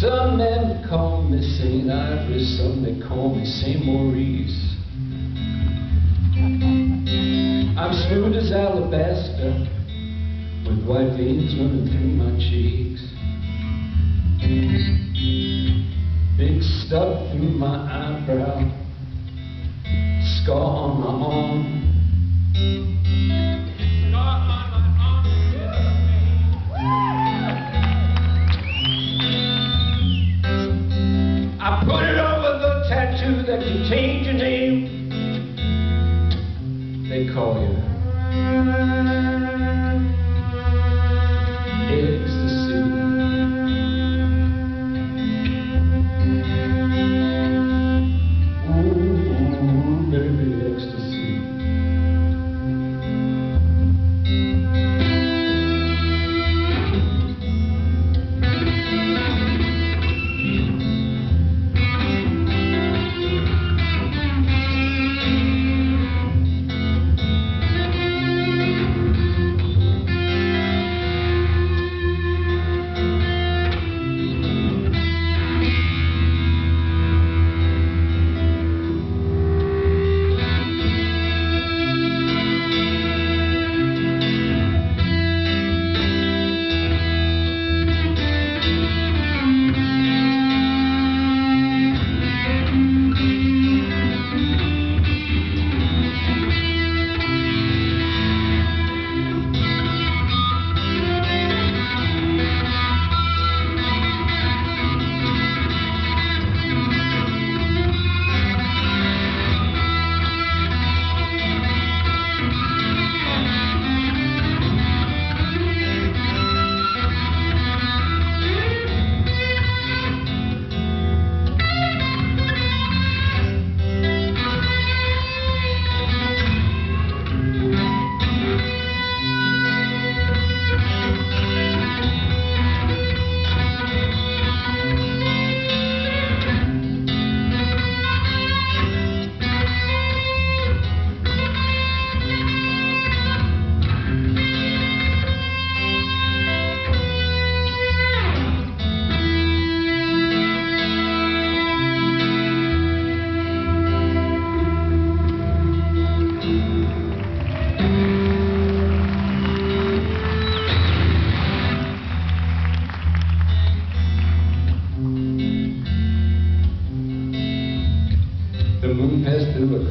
Some men call me St. Ivory, some they call me St. Maurice. I'm smooth as alabaster, with white veins running through my cheeks. Big stub through my eyebrow, scar on my arm. That change your name. They call you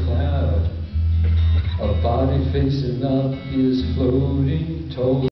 cloud. A body facing up is floating tall.